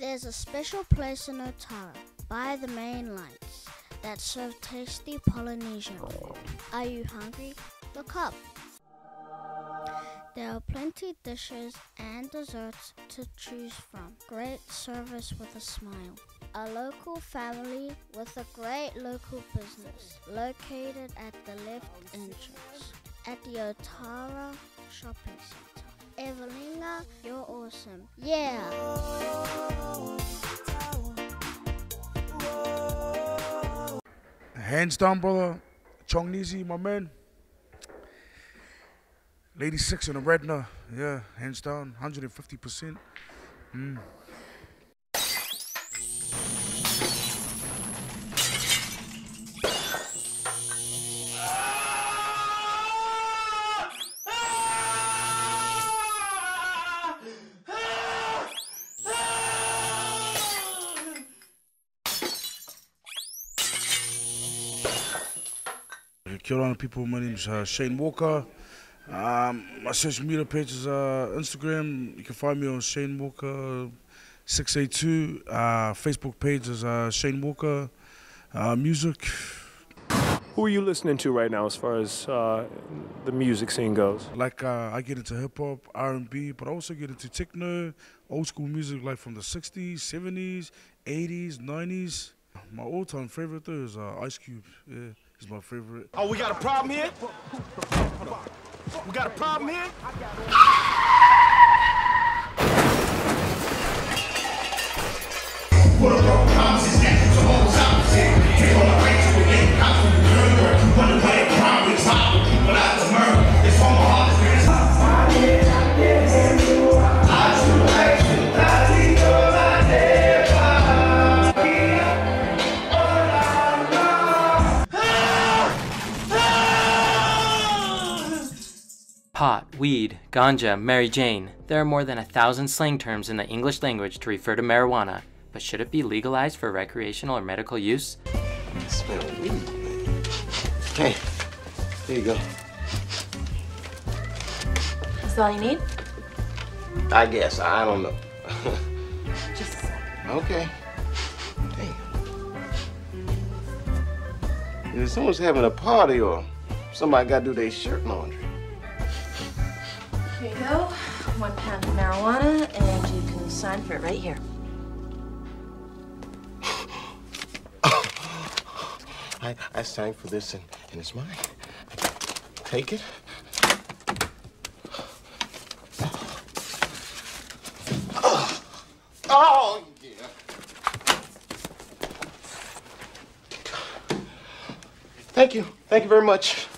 There's a special place in Otara by the main lights that serve tasty Polynesian food. Are you hungry? Look up. There are plenty dishes and desserts to choose from. Great service with a smile. A local family with a great local business located at the left entrance at the Otara Shopping Center. Evelina, you're awesome. Yeah! Hands down, brother. Chong Nizi, my man. Lady Six and the Redna. Yeah, hands down. 150%. Mm. Kia ora people, my name is uh, Shane Walker. Um, my social media page is uh, Instagram. You can find me on Shane Walker 682. Uh, Facebook page is uh, Shane Walker uh, Music. Who are you listening to right now as far as uh, the music scene goes? Like uh, I get into hip hop, R and B, but I also get into techno, old school music like from the '60s, '70s, '80s, '90s. My all-time favorite though is uh, Ice Cube. Yeah, he's my favorite. Oh, we got a problem here? We got a problem here? weed, ganja, Mary Jane. There are more than a thousand slang terms in the English language to refer to marijuana, but should it be legalized for recreational or medical use? Smell weed. Hey, here you go. Is that all you need? I guess. I don't know. Just okay. Damn. If someone's having a party or somebody got to do their shirt laundry. Here you go. One pound of marijuana, and you can sign for it right here. I, I signed for this and, and it's mine. Take it. Oh, oh yeah. Thank you. Thank you very much.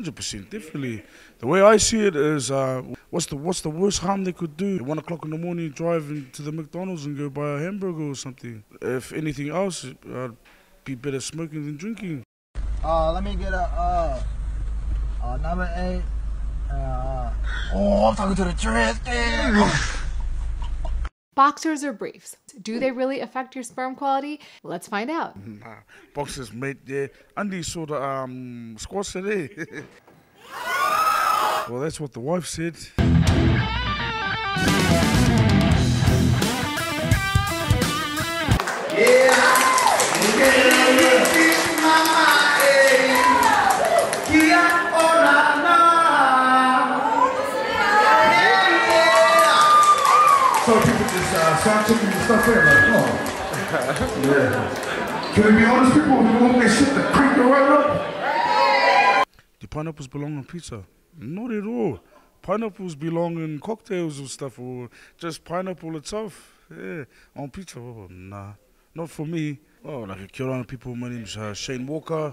Hundred percent, definitely. The way I see it is, uh, what's the what's the worst harm they could do? At one o'clock in the morning, drive into the McDonald's and go buy a hamburger or something. If anything else, I'd be better smoking than drinking. Uh, let me get a uh, uh number eight. Uh, oh, I'm talking to the thing. Boxers or briefs? Do they really affect your sperm quality? Let's find out. Nah, boxers, mate. Yeah, Andy saw the um squash today. well, that's what the wife said. So people just uh, start taking the stuff in, like, oh. yeah. Can we be honest, people? We want this shit to crank it right up. Do pineapples belong on pizza? Not at all. Pineapples belong in cocktails or stuff, or just pineapple itself. Yeah, on pizza. Oh, nah, not for me. Oh, like a kia ora people. My name's uh, Shane Walker.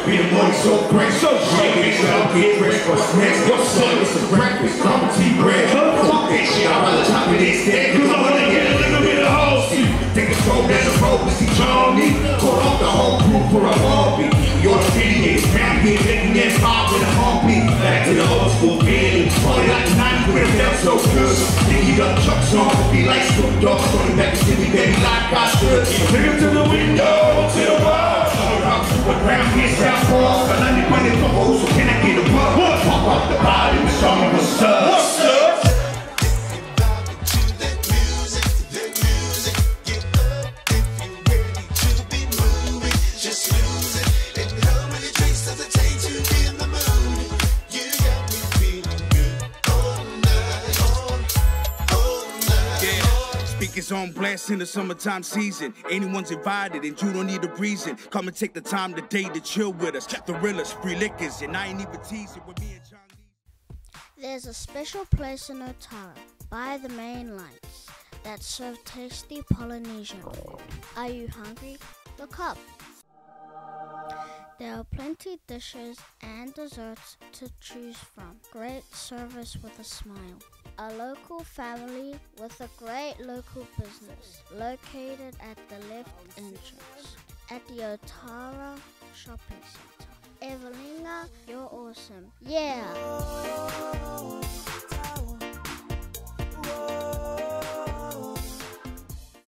Up in the morning so great, so great. Bitch, I'll get ready for snacks. Your son is some breakfast, come tea bread. Fuck that shit, I'd rather top of this deck. Cause I wanna get a little bit of whole seat. Take a stroll down the road to see Johnny. Call off the whole crew for a heartbeat. Your city is down here, making that pop with a heartbeat. Back to the old school feeling. Party like 90s when it felt so good. Thinking up Chuck's on to be like Snoop Dogg. Going back to City, baby, like I should. Nigga to the window, to the wall. Around super ground, here, South Falls. But need money for on blast in the summertime season. Anyone's invited and you don't need a reason. Come and take the time today to chill with us. The realest free liquors, and I ain't even teasing with me and John There's a special place in Otara by the main lights that serve tasty Polynesian food. Are you hungry? Look up. There are plenty dishes and desserts to choose from. Great service with a smile. A local family with a great local business located at the left entrance at the Otara Shopping Center. Evelina, you're awesome. Yeah!